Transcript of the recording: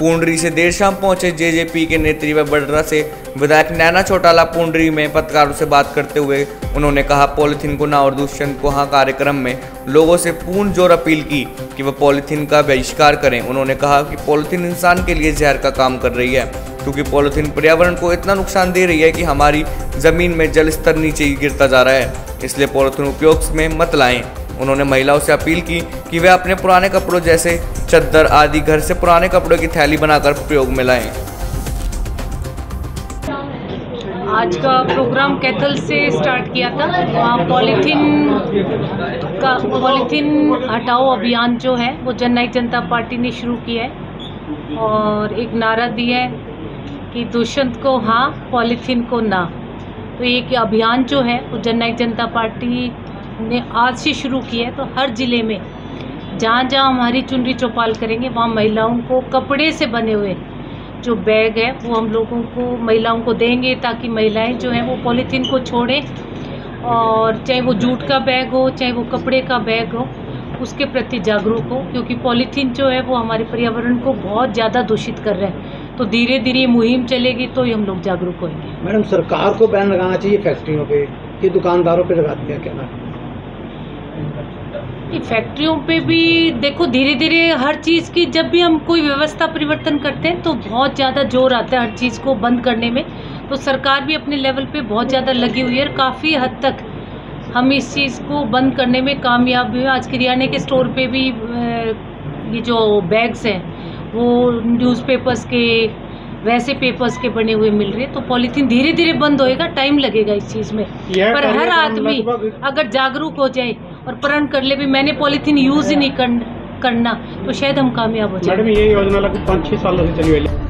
पूंडरी से देर शाम पहुँचे जेजेपी के नेत्री व बडरा से। विधायक नैना चौटाला पुंडरी में पत्रकारों से बात करते हुए उन्होंने कहा, पॉलिथीन को ना और दूषण को हाँ कार्यक्रम में लोगों से पूर्ण ज़ोर अपील की कि वह पॉलिथीन का बहिष्कार करें। उन्होंने कहा कि पॉलिथीन इंसान के लिए जहर का काम कर रही है, क्योंकि पॉलिथीन पर्यावरण को इतना नुकसान दे रही है कि हमारी ज़मीन में जल स्तर नीचे गिरता जा रहा है। इसलिए पॉलिथीन उपयोग में मत लाएँ। उन्होंने महिलाओं से अपील की कि वे अपने पुराने कपड़ों जैसे चद्दर आदि घर से पुराने कपड़ों की थैली बनाकर प्रयोग में लाएँ। आज का प्रोग्राम कैथल से स्टार्ट किया था। वहाँ पॉलीथीन का, पॉलीथीन हटाओ अभियान जो है, वो जननायक जनता पार्टी ने शुरू किया है और एक नारा दिया है कि दुष्यंत को हाँ पॉलीथीन को ना। तो एक अभियान जो है, वो जननायक जनता पार्टी ने आज से शुरू किया है तो हर ज़िले में जहाँ जहाँ हमारी चुनरी चौपाल करेंगे, वहाँ महिलाओं को कपड़े से बने हुए जो बैग है, वो हम लोगों को, महिलाओं को देंगे ताकि महिलाएँ जो हैं, वो पॉलीथीन को छोड़ें और चाहे वो जूट का बैग हो, चाहे वो कपड़े का बैग हो, उसके प्रति जागरूक हो, क्योंकि पॉलीथीन जो है, वो हमारे पर्यावरण को बहुत ज़्यादा दूषित कर रहे हैं। तो धीरे धीरे मुहिम चलेगी तो ही हम लोग जागरूक होंगे। मैडम, सरकार को बैन लगाना चाहिए फैक्ट्रियों पे, कि दुकानदारों पे लगाते हैं क्या? फैक्ट्रियों पे भी देखो धीरे धीरे हर चीज़ की जब भी हम कोई व्यवस्था परिवर्तन करते हैं तो बहुत ज़्यादा ज़ोर आता है हर चीज़ को बंद करने में। तो सरकार भी अपने लेवल पे बहुत ज़्यादा लगी हुई है और काफ़ी हद तक हम इस चीज़ को बंद करने में कामयाब भी हुए आज किरियाने के स्टोर पे भी ये जो बैग्स हैं वो न्यूज़पेपर्स के वैसे पेपर्स के बने हुए मिल रहे हैं। तो पॉलीथीन धीरे धीरे बंद होएगा टाइम लगेगा इस चीज़ में। पर हर आदमी अगर जागरूक हो जाए और प्रण कर ले भी। मैंने पॉलीथीन यूज़ ही नहीं कर, करना तो शायद हम कामयाब हो जाए। मैडम ये योजना लगभग पाँच छह सालों से चली हुई